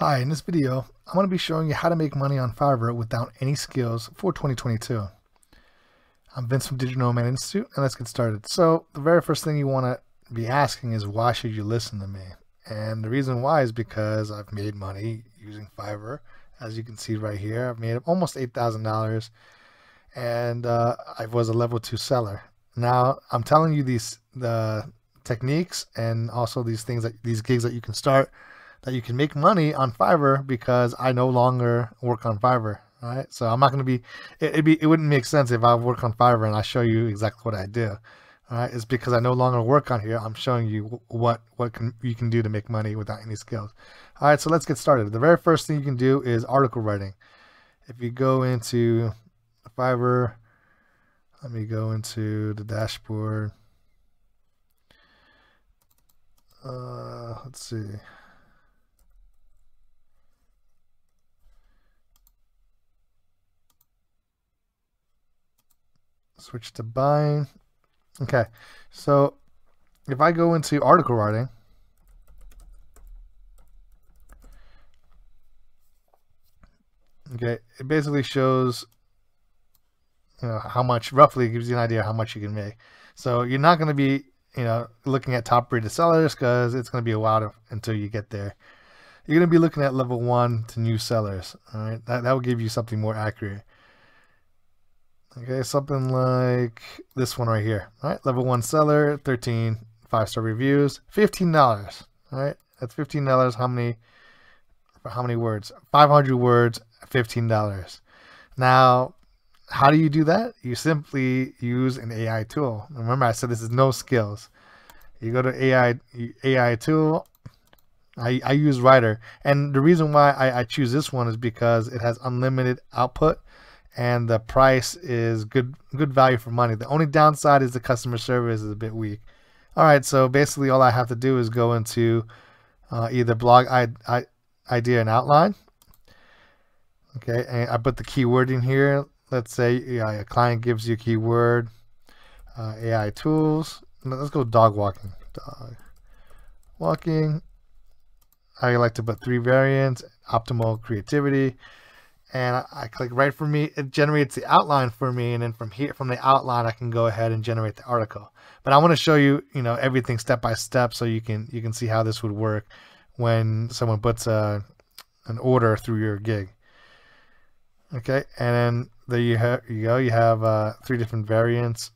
Hi, in this video, I'm going to be showing you how to make money on Fiverr without any skills for 2022. I'm Vince from Digital Nomad Institute, and let's get started. So, the very first thing you want to be asking is why should you listen to me? And the reason why is because I've made money using Fiverr. As you can see right here, I've made almost $8,000 and uh, I was a level two seller. Now, I'm telling you these the techniques and also these things that these gigs that you can start that you can make money on Fiverr because I no longer work on Fiverr. Right, so I'm not going to be it, be. It wouldn't make sense if I work on Fiverr and I show you exactly what I do. All right, it's because I no longer work on here. I'm showing you what what can you can do to make money without any skills. All right, so let's get started. The very first thing you can do is article writing. If you go into Fiverr, let me go into the dashboard. Uh, let's see. Switch to buying. Okay, so if I go into article writing, okay, it basically shows you know how much roughly gives you an idea how much you can make. So you're not going to be you know looking at top rated sellers because it's going to be a while to, until you get there. You're going to be looking at level one to new sellers. All right, that that will give you something more accurate. Okay, something like this one right here. All right, level one seller, 13 five-star reviews, $15. All right, that's $15. How many, how many words? 500 words, $15. Now, how do you do that? You simply use an AI tool. Remember, I said this is no skills. You go to AI AI tool. I, I use Rytr, and the reason why I, I choose this one is because it has unlimited output and the price is good good value for money. The only downside is the customer service is a bit weak. All right, so basically all I have to do is go into uh, either blog I, I, idea and outline. Okay, and I put the keyword in here. Let's say yeah, a client gives you a keyword, uh, AI tools. Let's go dog walking. Dog walking. I like to put three variants, optimal creativity and I, I, click write for me it generates the outline for me and then from here from the outline I can go ahead and generate the article. But I want to show you you know everything step by step so you can you can see how this would work when someone puts a an order through your gig. Okay and then there you, you go you have uh, three different variants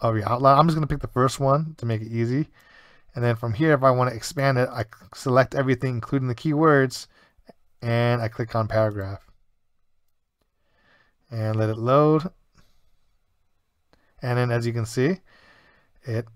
of your outline. I'm just going to pick the first one to make it easy. And then from here if I want to expand it I select everything including the keywords and I click on paragraph. And let it load. And then as you can see it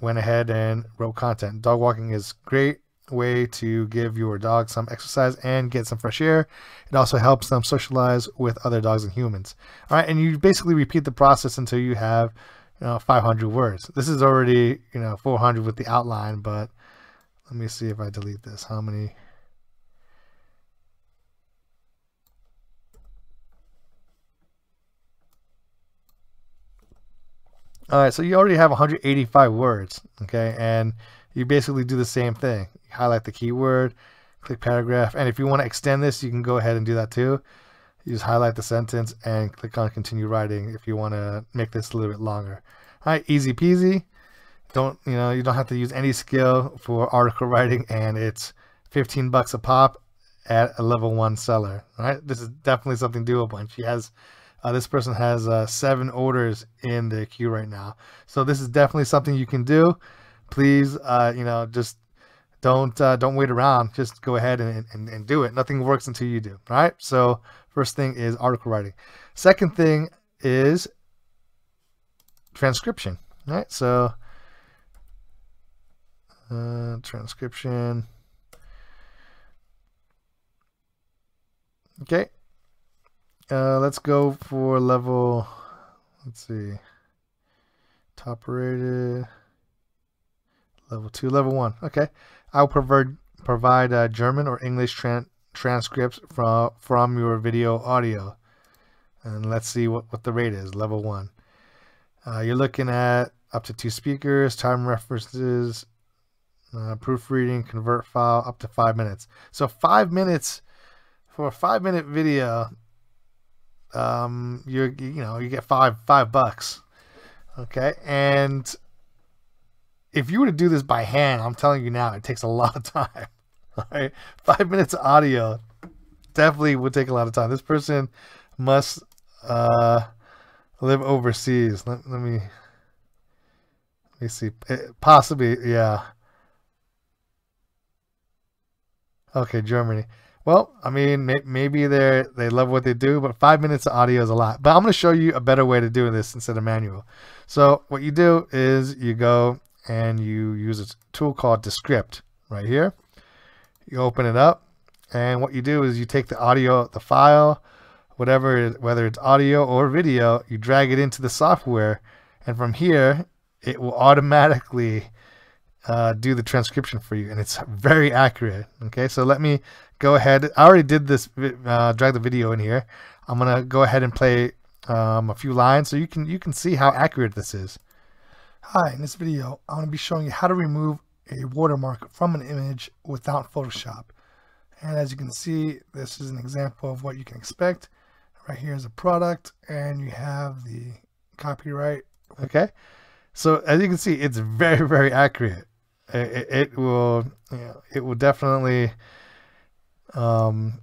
went ahead and wrote content. Dog walking is great way to give your dog some exercise and get some fresh air. It also helps them socialize with other dogs and humans. All right and you basically repeat the process until you have you know 500 words. This is already you know 400 with the outline but let me see if I delete this. How many All right, so you already have 185 words, okay? And you basically do the same thing. You highlight the keyword, click paragraph, and if you want to extend this, you can go ahead and do that too. You just highlight the sentence and click on continue writing if you want to make this a little bit longer. All right, easy peasy. Don't, you know, you don't have to use any skill for article writing and it's 15 bucks a pop at a level one seller, all right? This is definitely something doable and she has uh, this person has uh, seven orders in the queue right now. So this is definitely something you can do. Please, uh, you know, just don't uh, don't wait around. Just go ahead and, and, and do it. Nothing works until you do. All right. So first thing is article writing. Second thing is transcription. All right. So uh, transcription. Okay. Uh, let's go for level, let's see, top rated, level 2, level 1. Okay. I'll provide, provide uh, German or English tran transcripts from, from your video audio. And let's see what, what the rate is, level 1. Uh, you're looking at up to two speakers, time references. Uh, proofreading, convert file, up to five minutes. So five minutes for a five minute video, um, you you know you get five five bucks. Okay, and if you were to do this by hand, I'm telling you now, it takes a lot of time. Right, five minutes of audio definitely would take a lot of time. This person must uh, live overseas. Let, let me let me see. It, eh, possibly, yeah. Okay, Germany. Well, I mean, maybe they they love what they do, but five minutes of audio is a lot. But I'm going to show you a better way to do this instead of manual. So what you do is you go and you use a tool called Descript right here. You open it up, and what you do is you take the audio, the file, whatever, whether it's audio or video, you drag it into the software, and from here it will automatically uh, do the transcription for you, and it's very accurate. Okay, so let me go ahead. I already did this, uh, drag the video in here. I'm gonna go ahead and play um, a few lines so you can you can see how accurate this is. Hi, in this video, I'm gonna be showing you how to remove a watermark from an image without Photoshop. And as you can see, this is an example of what you can expect. Right here is a product, and you have the copyright. Okay, so as you can see, it's very very accurate it, it will you know, it will definitely um,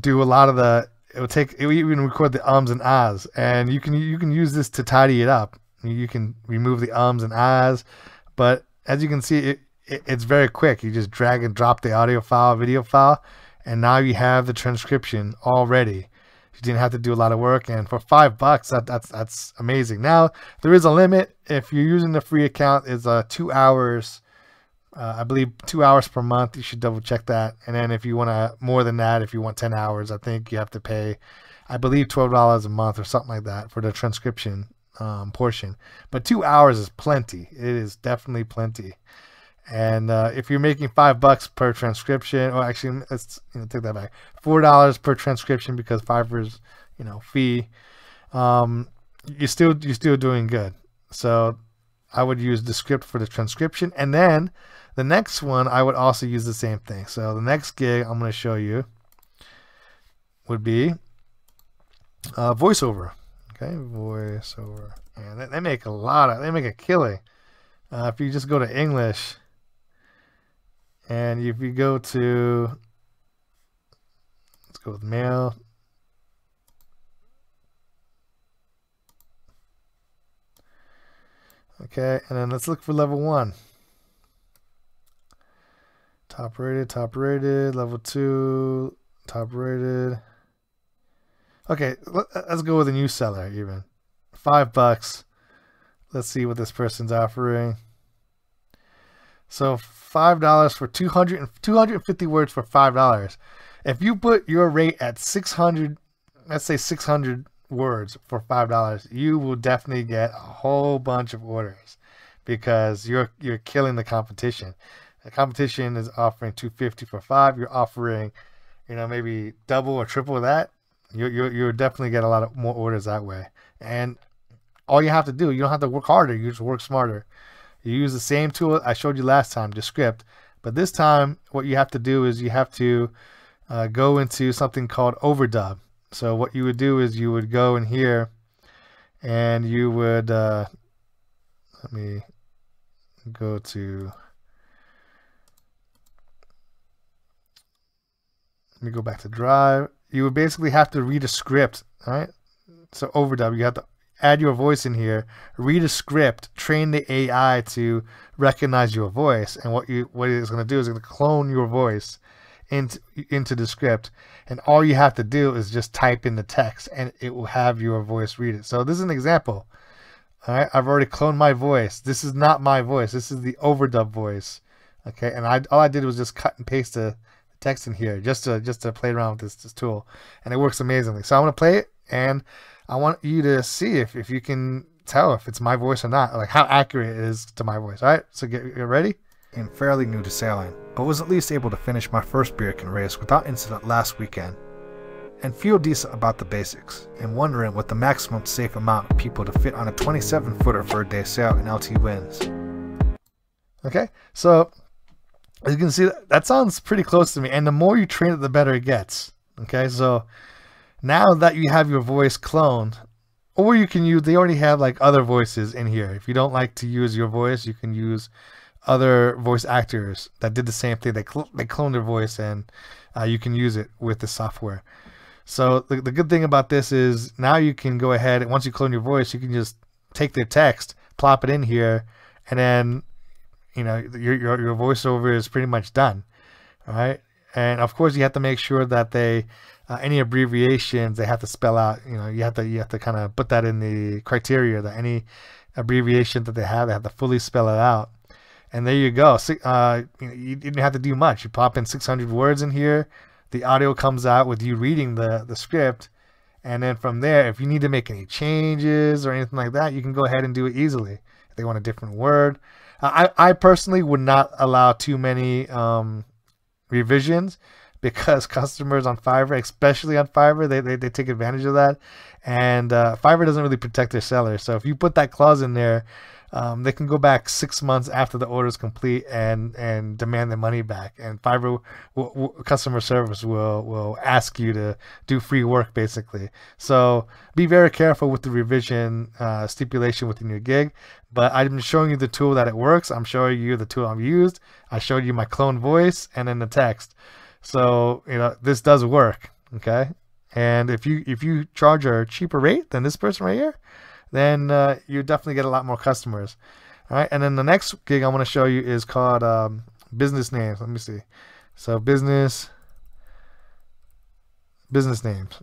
do a lot of the it will take it will even record the ums and ahs. And you can you can use this to tidy it up. You can remove the ums and ahs but as you can see it, it, it's very quick. You just drag and drop the audio file video file and now you have the transcription already. You didn't have to do a lot of work and for five bucks that, that's that's amazing. Now there is a limit. If you're using the free account it's uh two hours uh, I believe two hours per month. You should double check that. And then if you want to more than that, if you want 10 hours, I think you have to pay, I believe $12 a month or something like that for the transcription um, portion. But two hours is plenty. It is definitely plenty. And uh, if you're making five bucks per transcription, or actually, let's you know, take that back, four dollars per transcription because Fiverr's you know fee, um, you're still you're still doing good. So I would use Descript for the transcription, and then the next one, I would also use the same thing. So the next gig I'm going to show you would be uh, voiceover. Okay, voiceover. And they, make a lot of, they make a killing. Uh, if you just go to English, and if you go to, let's go with male. Okay, and then let's look for level one. Top rated, top rated, level two, top rated. Okay, uh, let's go with a new seller even. Five bucks. Let's see what this person's offering. So five dollars for 200 250 words for five dollars. If you put your rate at 600, let's say 600 words for five dollars, you will definitely get a whole bunch of orders because you're you're killing the competition. The competition is offering 250 for five. You're offering, you know, maybe double or triple that. You you you'll definitely get a lot of more orders that way. And all you have to do, you don't have to work harder. You just work smarter. You use the same tool I showed you last time, Descript. But this time, what you have to do is you have to uh, go into something called overdub. So what you would do is you would go in here and you would, uh, let me go to Let me go back to Drive. You would basically have to read a script, right? So overdub, you have to add your voice in here, read a script, train the AI to recognize your voice, and what you what it's going to do is going to clone your voice into into the script, and all you have to do is just type in the text, and it will have your voice read it. So this is an example. All right, I've already cloned my voice. This is not my voice. This is the overdub voice. Okay, and I all I did was just cut and paste the text in here just to just to play around with this, this tool and it works amazingly so i'm going to play it and i want you to see if, if you can tell if it's my voice or not like how accurate it is to my voice all right so get, get ready i'm fairly new to sailing but was at least able to finish my first beer can race without incident last weekend and feel decent about the basics and wondering what the maximum safe amount of people to fit on a 27 footer for a day sail in LT winds. Okay, so as you can see, that sounds pretty close to me. And the more you train it, the better it gets. Okay, so now that you have your voice cloned, or you can use, they already have like other voices in here. If you don't like to use your voice, you can use other voice actors that did the same thing. They, cl- they cloned their voice and uh, you can use it with the software. So the, the good thing about this is now you can go ahead and once you clone your voice, you can just take their text, plop it in here, and then you know your your, your voiceover is pretty much done. Right, and of course you have to make sure that they uh, any abbreviations they have to spell out. You know you have to you have to kind of put that in the criteria that any abbreviation that they have they have to fully spell it out. And there you go. Uh, you, didn't have to do much. You pop in 600 words in here. The audio comes out with you reading the the script. And then from there, if you need to make any changes or anything like that, you can go ahead and do it easily. If they want a different word, I, I personally would not allow too many um, revisions because customers on Fiverr, especially on Fiverr, they, they, they take advantage of that. And uh, Fiverr doesn't really protect their sellers. So if you put that clause in there, um, they can go back six months after the order is complete and and demand their money back. And Fiverr w- w- customer service will will ask you to do free work basically. So be very careful with the revision uh, stipulation within your gig. But I'm showing you the tool that it works. I'm showing you the tool I've used. I showed you my clone voice and then the text. So you know this does work. Okay. And if you if you charge a cheaper rate than this person right here, then uh, you definitely get a lot more customers. All right, and then the next gig I want to show you is called um, business names. Let me see. So business business names.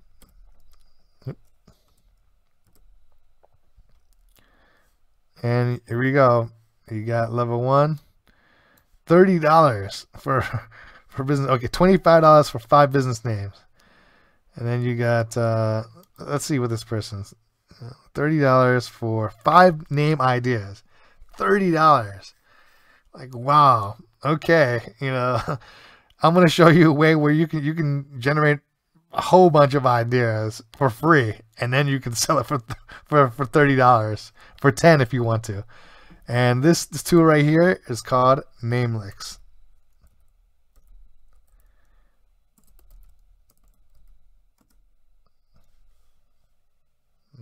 And here we go. You got level one. Thirty dollars for for business. Okay, twenty five dollars for five business names. And then you got uh, let's see what this person's $30 for five name ideas. $30. Like wow. Okay, you know, I'm going to show you a way where you can you can generate a whole bunch of ideas for free and then you can sell it for for for $30 for 10 if you want to. And this this tool right here is called Namelix.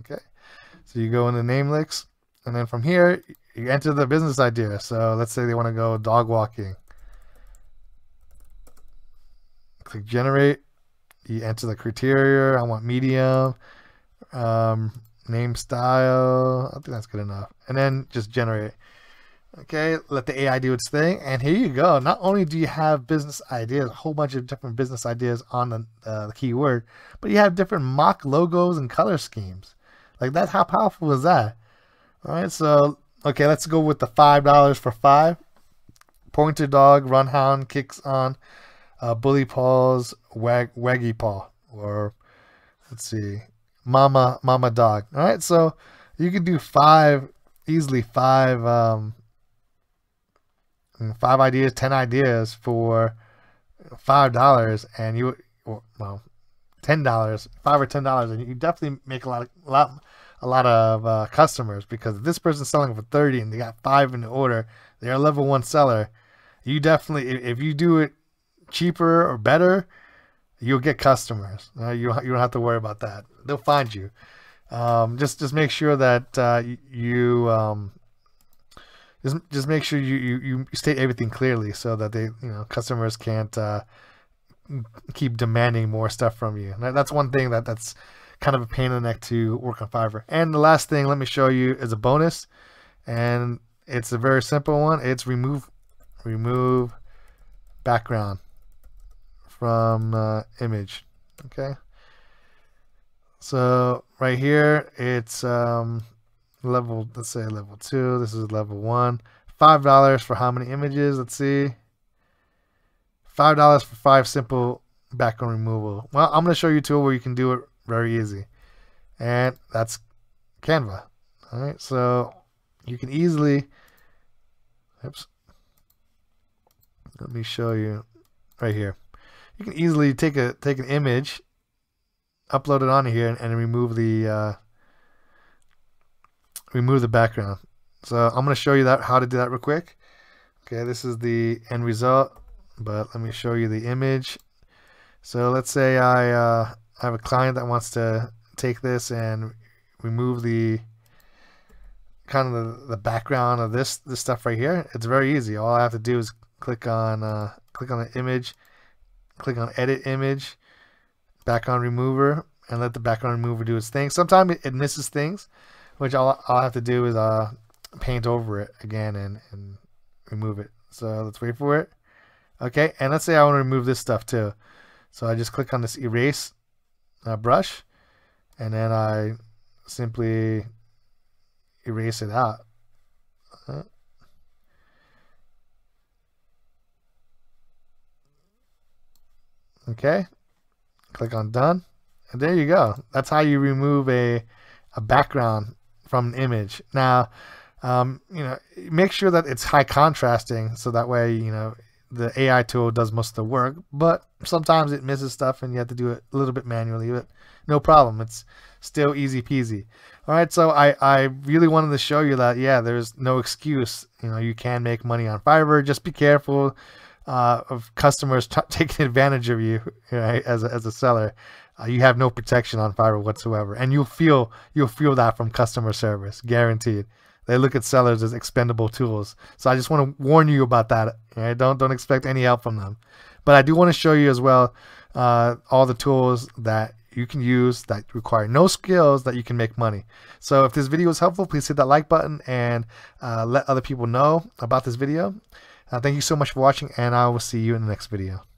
Okay. So you go into Namelix, and then from here, you enter the business idea. So let's say they want to go dog walking. Click generate. You enter the criteria. I want medium, um, name style. I think that's good enough. And then just generate. Okay, let the AI do its thing. And here you go. Not only do you have business ideas, a whole bunch of different business ideas on the, uh, the keyword, but you have different mock logos and color schemes. Like that's how powerful is that? All right, so okay, let's go with the five dollars for five. Pointer dog, run hound, kicks on, uh, bully paws, wag waggy paw, or let's see, mama mama dog. All right, so you could do five easily five um, five ideas, ten ideas for five dollars, and you well ten dollars, five or ten dollars, and you definitely make a lot of lot a lot of uh, customers because if this person's selling for 30 and they got five in the order, they're a level one seller. You definitely, if you do it cheaper or better, you'll get customers. Uh, you, you don't have to worry about that. They'll find you. Um, just just make sure that uh, you um, just just make sure you, you, you state everything clearly so that they you know customers can't uh, keep demanding more stuff from you. That's one thing that that's kind of a pain in the neck to work on Fiverr. And the last thing, let me show you is a bonus, and it's a very simple one. It's remove remove background from uh, image. Okay. So right here, it's um, level. Let's say level two. This is level one. Five dollars for how many images? Let's see. Five dollars for five simple background removal. Well, I'm going to show you a tool where you can do it very easy. And that's Canva. All right, so you can easily, oops, let me show you right here. You can easily take a take an image, upload it onto here, and, and remove the uh, remove the background. So I'm going to show you that how to do that real quick. Okay, this is the end result. But let me show you the image. So let's say I, uh, I have a client that wants to take this and remove the kind of the, the background of this this stuff right here. It's very easy. All I have to do is click on uh, click on the image, click on edit image, background remover, and let the background remover do its thing. Sometimes it misses things, which all I'll have to do is uh, paint over it again and, and remove it. So let's wait for it. Okay, and let's say I want to remove this stuff too. So I just click on this erase uh, brush, and then I simply erase it out. Okay, click on done, and there you go. That's how you remove a, a background from an image. Now, um, you know, make sure that it's high contrasting so that way, you know, the AI tool does most of the work, but sometimes it misses stuff and you have to do it a little bit manually, but no problem. It's still easy peasy. All right, so I, I really wanted to show you that, yeah, there's no excuse. You know, you can make money on Fiverr. Just be careful uh, of customers taking advantage of you right, as, a, as a seller. Uh, you have no protection on Fiverr whatsoever, and you'll feel you'll feel that from customer service, guaranteed. They look at sellers as expendable tools. So I just want to warn you about that. Right? Don't don't expect any help from them. But I do want to show you as well uh, all the tools that you can use that require no skills that you can make money. So if this video is helpful, please hit that like button and uh, let other people know about this video. Uh, thank you so much for watching, and I will see you in the next video.